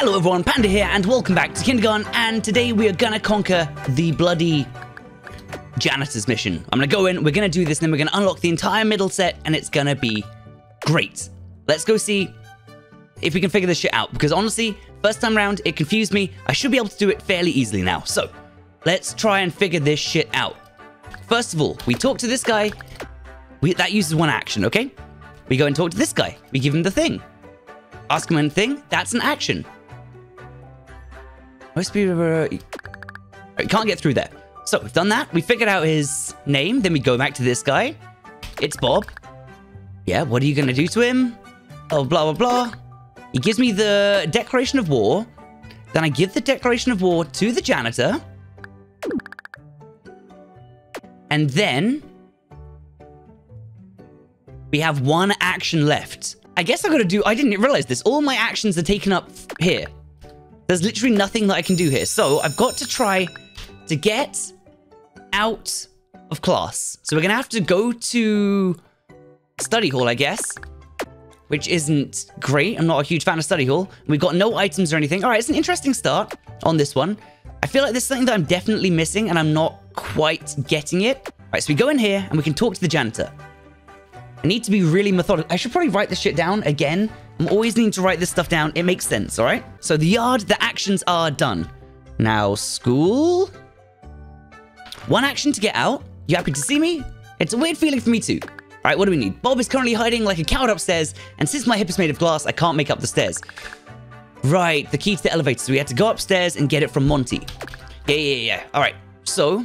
Hello everyone, Panda here, and welcome back to Kindergarten, and today we are gonna conquer the bloody janitor's mission. I'm gonna go in, we're gonna do this, and then we're gonna unlock the entire middle set, and it's gonna be great. Let's go see if we can figure this shit out, because honestly, first time round, it confused me. I should be able to do it fairly easily now. So, let's try and figure this shit out. First of all, we talk to this guy. We, that uses one action, okay? We go and talk to this guy. We give him the thing. Ask him anything, that's an action. Most people uh, can't get through there. So we've done that. We figured out his name. Then we go back to this guy. It's Bob. Yeah, what are you gonna do to him? Oh, blah blah blah. He gives me the declaration of war. Then I give the declaration of war to the janitor. And then we have one action left. I guess I gotta do, I didn't realize this. All my actions are taken up here. There's literally nothing that I can do here. So I've got to try to get out of class. So we're going to have to go to study hall, I guess, which isn't great. I'm not a huge fan of study hall. We've got no items or anything. All right, it's an interesting start on this one. I feel like there's something that I'm definitely missing and I'm not quite getting it. All right, so we go in here and we can talk to the janitor. I need to be really methodical. I should probably write this shit down again I'm always needing to write this stuff down. It makes sense, all right? So the yard, the actions are done. Now, school. One action to get out. You happy to see me? It's a weird feeling for me too. All right, what do we need? Bob is currently hiding like a coward upstairs, and since my hip is made of glass, I can't make up the stairs. Right, the key to the elevator. So we had to go upstairs and get it from Monty. Yeah, yeah, yeah. All right, so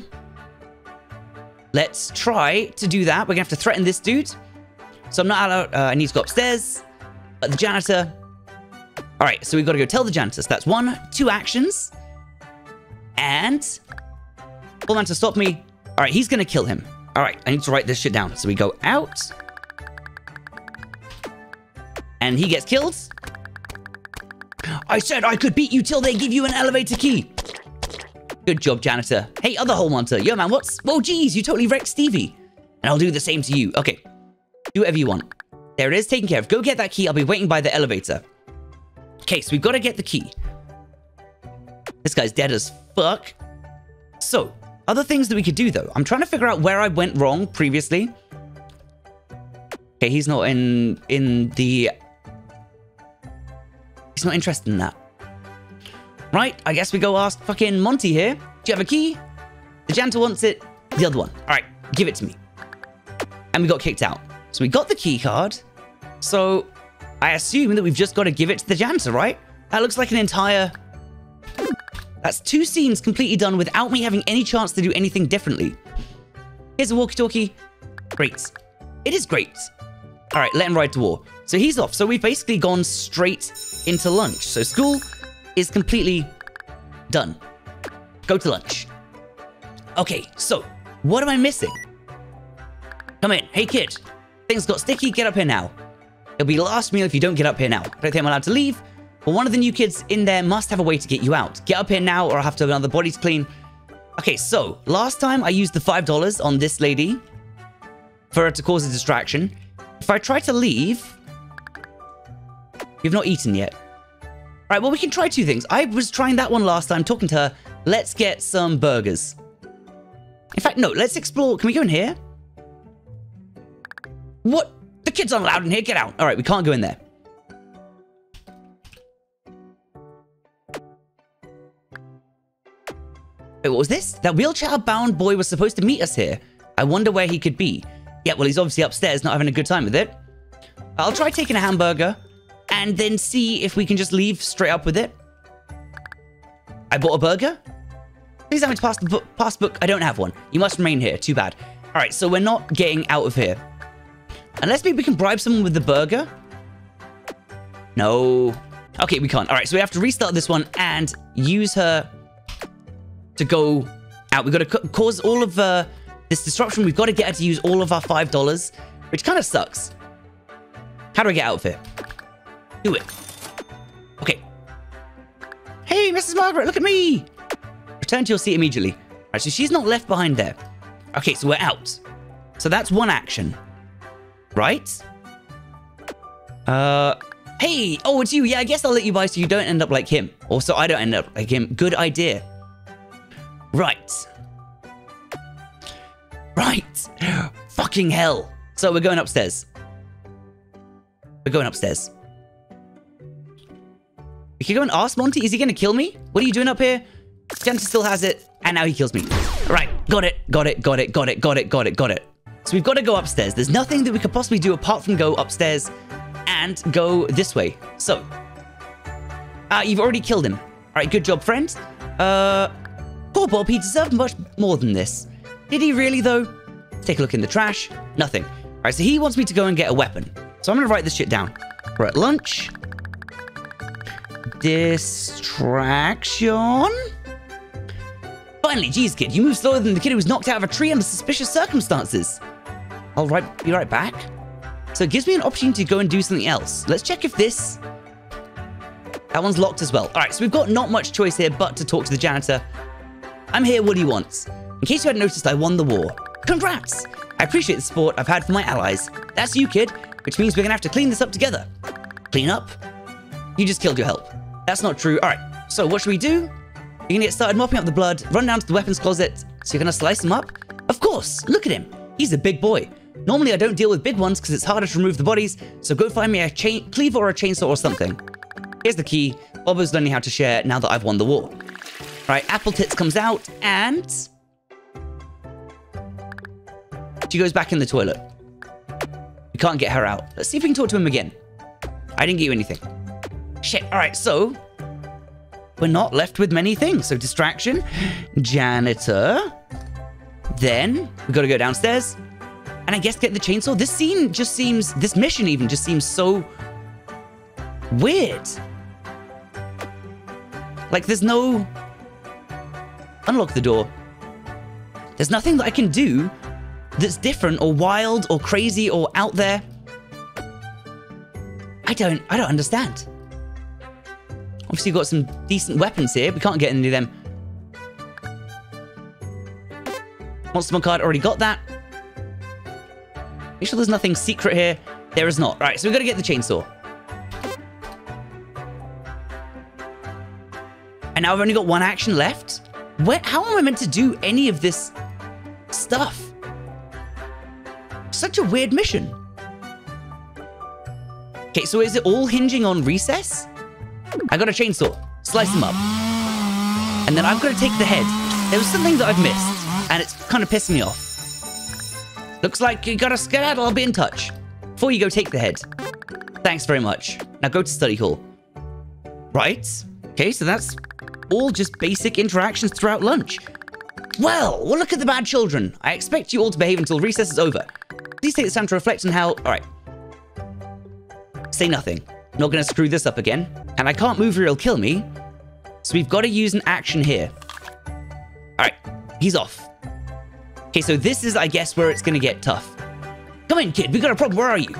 let's try to do that. We're gonna have to threaten this dude. So I'm not allowed. Uh, I need to go upstairs But the janitor. All right, so we've got to go tell the janitor. So that's one, two actions. And pull man to stop me. All right, he's going to kill him. All right, I need to write this shit down. So we go out. And he gets killed. I said I could beat you till they give you an elevator key. Good job, janitor. Hey, other hole monster. Yo, man, what's... Whoa, geez, you totally wrecked Stevie. And I'll do the same to you. Okay. Do whatever you want. There it is, taken care of. Go get that key. I'll be waiting by the elevator. Okay, so we've gotta get the key. This guy's dead as fuck. So, other things that we could do though. I'm trying to figure out where I went wrong previously. Okay, he's not in in the He's not interested in that. Right, I guess we go ask fucking Monty here. Do you have a key? The janitor wants it. The other one. Alright, give it to me. And we got kicked out. So we got the key card. So I assume that we've just got to give it to the janitor, right? That looks like an entire... That's two scenes completely done without me having any chance to do anything differently. Here's a walkie-talkie. Great. It is great. All right, let him ride to war. So he's off. So we've basically gone straight into lunch. So school is completely done. Go to lunch. Okay, so what am I missing? Come in. Hey, kid. Things got sticky, get up here now. It'll be last meal if you don't get up here now. I don't think I'm allowed to leave, but one of the new kids in there must have a way to get you out. Get up here now or I'll have to have another body to clean. Okay, so last time I used the $5 on this lady for her to cause a distraction. If I try to leave, you've not eaten yet. Right, well, we can try two things. I was trying that one last time, talking to her. Let's get some burgers. In fact, no, let's explore. Can we go in here? What? The kids aren't allowed in here. Get out. All right, we can't go in there. Wait, what was this? That wheelchair-bound boy was supposed to meet us here. I wonder where he could be. Yeah, well, he's obviously upstairs, not having a good time with it. I'll try taking a hamburger and then see if we can just leave straight up with it. I bought a burger? Please have me to pass the book, pass book. I don't have one. You must remain here. Too bad. All right, so we're not getting out of here. Unless maybe we can bribe someone with the burger? No. Okay, we can't. All right, so we have to restart this one and use her to go out. We've got to cause all of uh, this disruption. We've got to get her to use all of our $5, which kind of sucks. How do I get out of here? Do it. Okay. Hey, Mrs. Margaret, look at me. Return to your seat immediately. All right, so she's not left behind there. Okay, so we're out. So that's one action right? Uh, Hey, oh, it's you. Yeah, I guess I'll let you buy so you don't end up like him. Or so I don't end up like him. Good idea. Right. Right. Fucking hell. So we're going upstairs. We're going upstairs. We can go and ask Monty. Is he going to kill me? What are you doing up here? Janitor still has it. And now he kills me. Right. Got it. Got it. Got it. Got it. Got it. Got it. Got it. So we've got to go upstairs. There's nothing that we could possibly do apart from go upstairs and go this way. So, uh, you've already killed him. All right, good job, friend. Uh, poor Bob, he deserved much more than this. Did he really, though? Take a look in the trash. Nothing. All right, so he wants me to go and get a weapon. So I'm going to write this shit down. We're at lunch. Distraction. Finally, geez, kid, you move slower than the kid who was knocked out of a tree under suspicious circumstances. I'll right, be right back. So it gives me an opportunity to go and do something else. Let's check if this... That one's locked as well. All right, so we've got not much choice here but to talk to the janitor. I'm here, what do you want? In case you hadn't noticed, I won the war. Congrats! I appreciate the support I've had from my allies. That's you, kid, which means we're gonna have to clean this up together. Clean up? You just killed your help. That's not true. All right, so what should we do? You're gonna get started mopping up the blood, run down to the weapons closet. So you're gonna slice him up? Of course, look at him. He's a big boy. Normally I don't deal with big ones because it's harder to remove the bodies, so go find me a chain cleaver or a chainsaw or something. Here's the key. Bobo's learning how to share now that I've won the war. Right, Apple Tits comes out and... She goes back in the toilet. We can't get her out. Let's see if we can talk to him again. I didn't get you anything. Shit, alright, so... We're not left with many things. So distraction, janitor. Then we gotta go downstairs. And I guess get the chainsaw. This scene just seems, this mission even just seems so weird. Like there's no, unlock the door. There's nothing that I can do that's different or wild or crazy or out there. I don't, I don't understand. Obviously, got some decent weapons here. We can't get any of them. Monster card already got that. Make sure there's nothing secret here. There is not. Right, so we've got to get the chainsaw. And now I've only got one action left? Where, how am I meant to do any of this stuff? Such a weird mission. Okay, so is it all hinging on recess? I got a chainsaw. Slice them up. And then I've got to take the head. There was something that I've missed, and it's kind of pissing me off. Looks like you got to skedaddle. I'll be in touch. Before you go take the head. Thanks very much. Now go to study hall. Right. Okay, so that's all just basic interactions throughout lunch. Well, well, look at the bad children. I expect you all to behave until recess is over. Please take this time to reflect on how... All right. Say nothing. Not gonna screw this up again. And I can't move or he'll kill me. So we've got to use an action here. Alright, he's off. Okay, so this is, I guess, where it's gonna get tough. Come in, kid, we got a problem, where are you?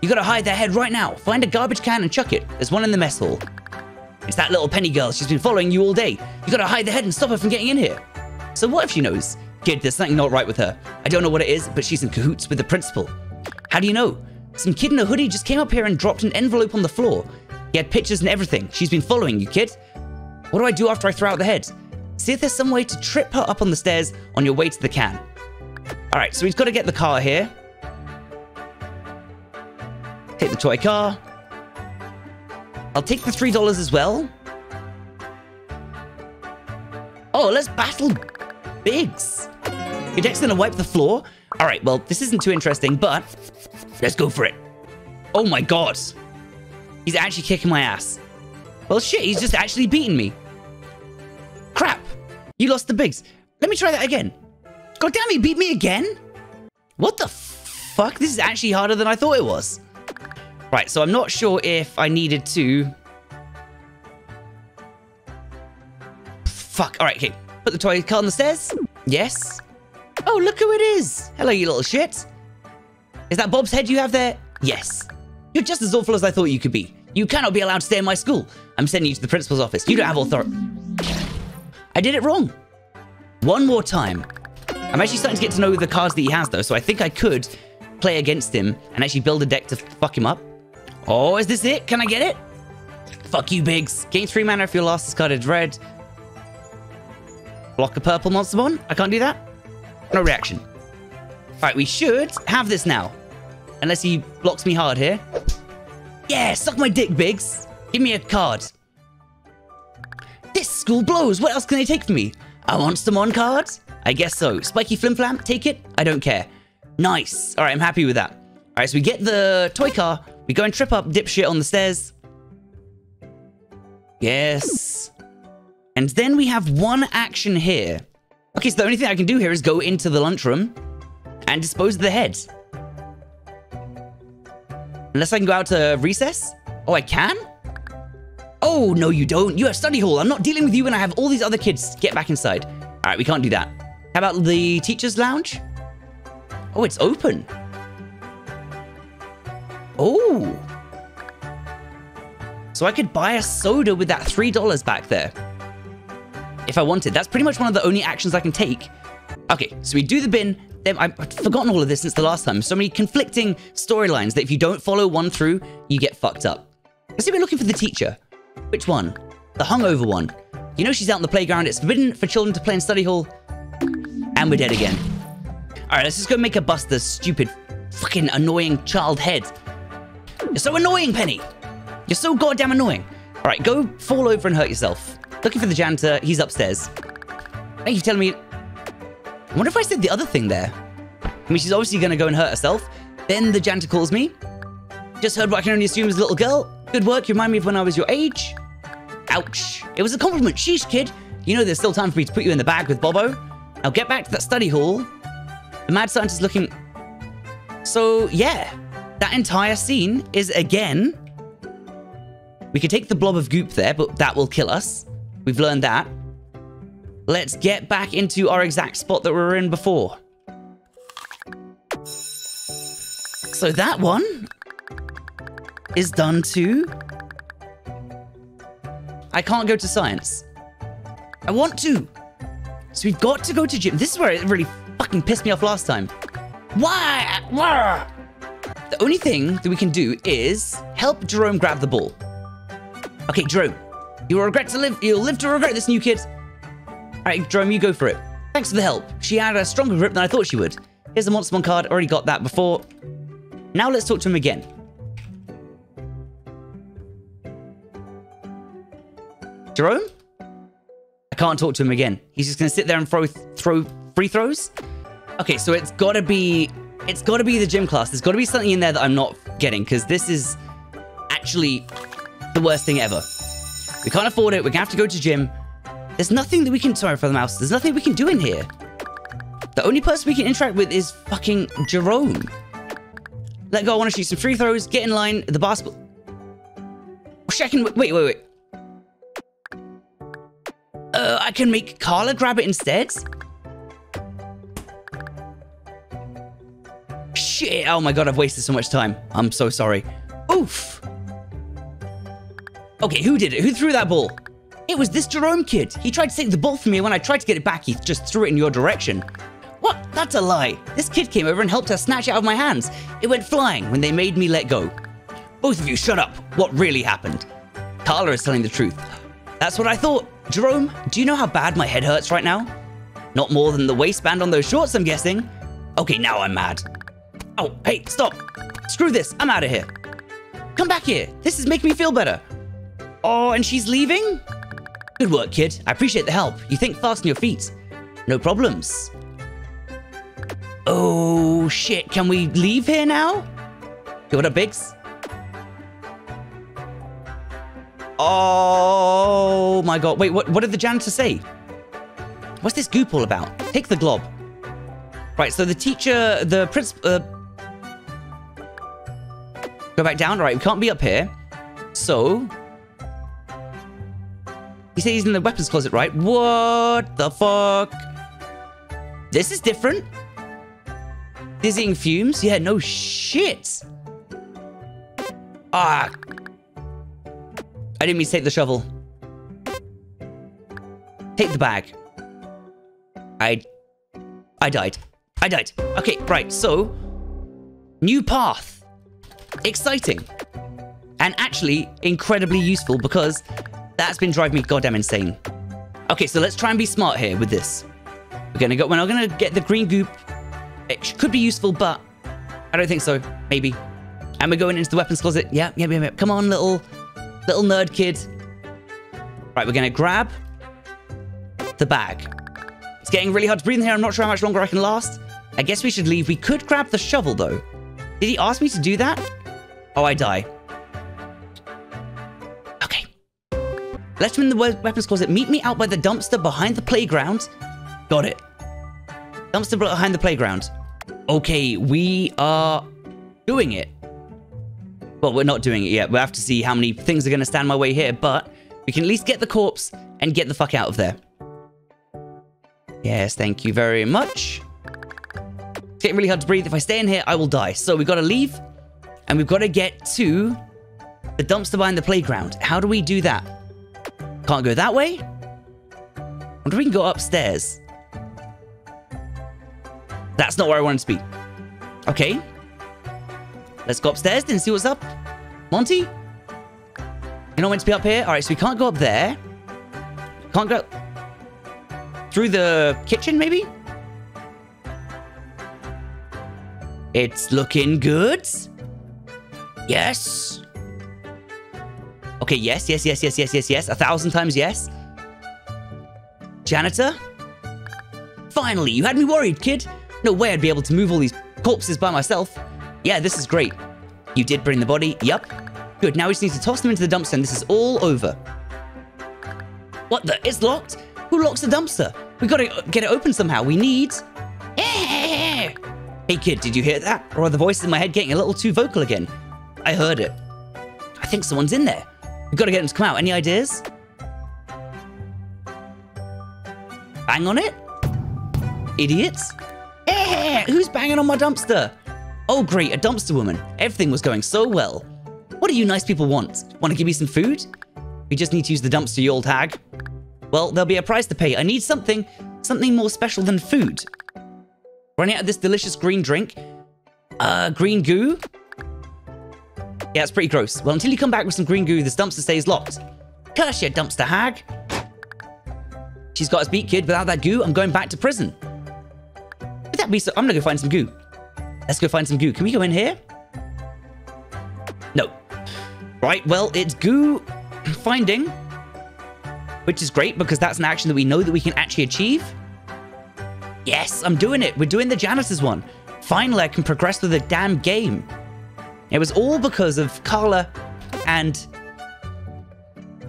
You gotta hide that head right now. Find a garbage can and chuck it. There's one in the mess hall. It's that little penny girl. She's been following you all day. You gotta hide the head and stop her from getting in here. So what if she knows? Kid, there's something not right with her. I don't know what it is, but she's in cahoots with the principal. How do you know? Some kid in a hoodie just came up here and dropped an envelope on the floor. He had pictures and everything. She's been following you, kid. What do I do after I throw out the head? See if there's some way to trip her up on the stairs on your way to the can. All right, so we've got to get the car here. Take the toy car. I'll take the $3 as well. Oh, let's battle Buggs. Your deck's gonna wipe the floor? All right, well, this isn't too interesting, but let's go for it. Oh my god. He's actually kicking my ass. Well, shit, he's just actually beating me. Crap. You lost the bigs. Let me try that again. God damn, he beat me again? What the fuck? This is actually harder than I thought it was. Right, so I'm not sure if I needed to... Fuck. All right, okay. Put the toy car on the stairs. Yes. Oh, look who it is. Hello, you little shit. Is that Bob's head you have there? Yes. You're just as awful as I thought you could be. You cannot be allowed to stay in my school. I'm sending you to the principal's office. You don't have authority. I did it wrong. One more time. I'm actually starting to get to know the cards that he has, though, so I think I could play against him and actually build a deck to fuck him up. Oh, is this it? Can I get it? Fuck you, Buggs. Gain three mana if your last is carded red. Block a purple monster one. I can't do that. No reaction. All right, we should have this now. Unless he blocks me hard here. Yeah, suck my dick, Buggs. Give me a card. This school blows. What else can they take from me? I want some Monstermon card? I guess so. Spiky Flimflam, take it. I don't care. Nice. All right, I'm happy with that. All right, so we get the toy car. We go and trip up dipshit on the stairs. Yes. And then we have one action here. Okay, so the only thing I can do here is go into the lunchroom and dispose of the head. Unless I can go out to recess? Oh, I can? Oh, no, you don't. You have study hall. I'm not dealing with you when I have all these other kids. Get back inside. All right, we can't do that. How about the teacher's lounge? Oh, it's open. Oh. So I could buy a soda with that $3 back there. If I wanted. That's pretty much one of the only actions I can take. Okay, so we do the bin. Then I've forgotten all of this since the last time. So many conflicting storylines that if you don't follow one through, you get fucked up. Let's say we're looking for the teacher. Which one? The hungover one. You know she's out in the playground. It's forbidden for children to play in study hall. And we're dead again. All right, let's just go make a bust this stupid, fucking annoying child head. You're so annoying, Penny. You're so goddamn annoying. All right, go fall over and hurt yourself. Looking for the janitor. He's upstairs. Thank you for telling me. I wonder if I said the other thing there. I mean, she's obviously going to go and hurt herself. Then the janitor calls me. Just heard what I can only assume is a little girl. Good work. You remind me of when I was your age. Ouch. It was a compliment. Sheesh, kid. You know there's still time for me to put you in the bag with Bobo. Now get back to that study hall. The mad scientist is looking... So, yeah. That entire scene is, again... We could take the blob of goop there, but that will kill us. We've learned that. Let's get back into our exact spot that we were in before. So that one is done too. I can't go to science. I want to. So we've got to go to gym. This is where it really fucking pissed me off last time. Why? Why? The only thing that we can do is help Jerome grab the ball. Okay, Jerome, you'll regret to live. You'll live to regret this, new kid. All right, Jerome, you go for it. Thanks for the help. She had a stronger grip than I thought she would. Here's the Monstermon card. Already got that before. Now let's talk to him again. Jerome? Can't talk to him again. He's just gonna sit there and throw throw free throws. Okay, so it's gotta be it's gotta be the gym class. There's gotta be something in there that I'm not getting because this is actually the worst thing ever. We can't afford it. We're gonna have to go to gym. There's nothing that we can. Sorry for the mouse. There's nothing we can do in here. The only person we can interact with is fucking Jerome. Let go. I want to shoot some free throws. Get in line. The basketball. Checking. Wait, wait, wait. Uh, I can make Carla grab it instead? Shit. Oh my god, I've wasted so much time. I'm so sorry. Oof. Okay, who did it? Who threw that ball? It was this Jerome kid. He tried to take the ball from me. When I tried to get it back, he just threw it in your direction. What? That's a lie. This kid came over and helped her snatch it out of my hands. It went flying when they made me let go. Both of you, shut up. What really happened? Carla is telling the truth. That's what I thought. Jerome, do you know how bad my head hurts right now? Not more than the waistband on those shorts, I'm guessing. Okay, now I'm mad. Oh, hey, stop. Screw this. I'm out of here. Come back here. This is making me feel better. Oh, and she's leaving? Good work, kid. I appreciate the help. You think fast on your feet. No problems. Oh, shit. Can we leave here now? Okay, what up, Buggs? Oh my god. Wait, what, what did the janitor say? What's this goop all about? Take the glob. Right, so the teacher, the principal... Uh, go back down. All right, we can't be up here. So... He said he's in the weapons closet, right? What the fuck? This is different. Dizzying fumes? Yeah, no shit. Ah, I didn't mean to take the shovel. Take the bag. I... I died. I died. Okay, right, so... New path. Exciting. And actually, incredibly useful because that's been driving me goddamn insane. Okay, so let's try and be smart here with this. We're gonna go, we're not gonna get the green goop. It could be useful, but I don't think so. Maybe. And we're going into the weapons closet. Yeah, yeah, yeah, yeah. Come on, little, little nerd kid. Right, we're gonna grab the bag. It's getting really hard to breathe in here. I'm not sure how much longer I can last. I guess we should leave. We could grab the shovel, though. Did he ask me to do that? Oh, I die. Okay. Let's win the weapons closet. Meet me out by the dumpster behind the playground. Got it. Dumpster behind the playground. Okay, we are doing it. Well, we're not doing it yet. We'll have to see how many things are going to stand my way here, but we can at least get the corpse and get the fuck out of there. Yes, thank you very much. It's getting really hard to breathe. If I stay in here, I will die. So we've got to leave, and we've got to get to the dumpster behind the playground. How do we do that? Can't go that way? I wonder if we can go upstairs. That's not where I wanted to be. Okay. Let's go upstairs and see what's up. Monty? You're not meant to be up here? Alright, so we can't go up there. Can't go... Through the kitchen, maybe? It's looking good. Yes. Okay, yes, yes, yes, yes, yes, yes, yes. A thousand times yes. Janitor? Finally, you had me worried, kid. No way I'd be able to move all these corpses by myself. Yeah, this is great. You did bring the body. Yup. Good, now we just need to toss them into the dumpster and this is all over. What the? It's locked? Who locks the dumpster? We gotta get it open somehow. We need... Hey kid, did you hear that? Or are the voices in my head getting a little too vocal again? I heard it. I think someone's in there. We gotta get them to come out. Any ideas? Bang on it? Idiots? Who's banging on my dumpster? Oh great, a dumpster woman. Everything was going so well. What do you nice people want? Want to give me some food? We just need to use the dumpster, you old hag. Well, there'll be a price to pay. I need something, something more special than food. Running out of this delicious green drink. Uh, green goo? Yeah, it's pretty gross. Well, until you come back with some green goo, this dumpster stays locked. Curse you, dumpster hag. She's got us beat, kid. Without that goo, I'm going back to prison. Would that be so? I'm gonna go find some goo. Let's go find some goo. Can we go in here? No. Right, well, it's goo finding, which is great because that's an action that we know that we can actually achieve. Yes, I'm doing it. We're doing the janitor's one. Finally, I can progress through the damn game. It was all because of Carla and...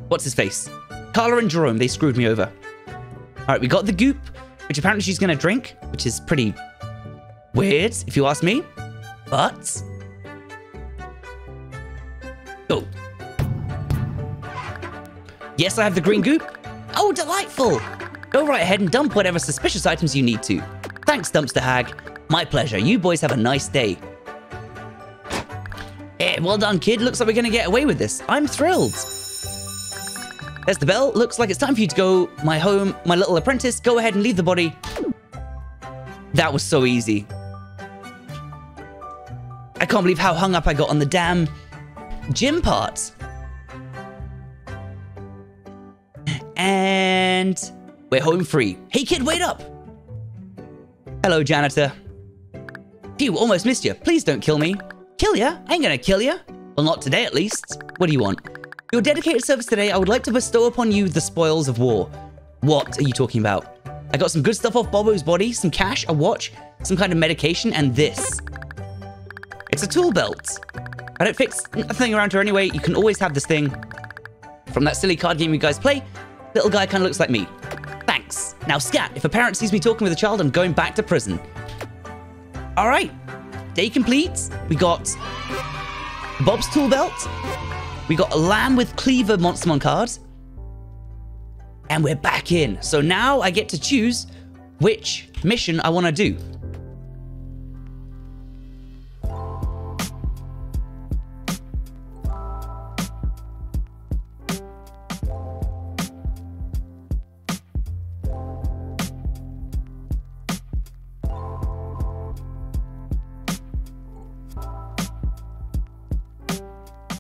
What's his face? Carla and Jerome, they screwed me over. All right, we got the goop, which apparently she's going to drink, which is pretty weird, if you ask me. But... Oh. Yes, I have the green goop. Oh, delightful. Go right ahead and dump whatever suspicious items you need to. Thanks, Dumpster Hag. My pleasure. You boys have a nice day. Hey, well done, kid. Looks like we're going to get away with this. I'm thrilled. There's the bell. Looks like it's time for you to go. My home, my little apprentice. Go ahead and leave the body. That was so easy. I can't believe how hung up I got on the damn gym part. And we're home free. Hey kid, wait up! Hello, janitor. Phew, almost missed you. Please don't kill me. Kill ya? I ain't gonna kill ya. Well, not today at least. What do you want? Your dedicated service today, I would like to bestow upon you the spoils of war. What are you talking about? I got some good stuff off Bobo's body, some cash, a watch, some kind of medication, and this. It's a tool belt. I don't fix nothing around here anyway. You can always have this thing. From that silly card game you guys play, little guy kind of looks like me. Thanks. Now, scat, if a parent sees me talking with a child, I'm going back to prison. All right. Day complete. We got Bob's tool belt. We got a lamb with cleaver Monstermon cards. And we're back in. So now I get to choose which mission I want to do.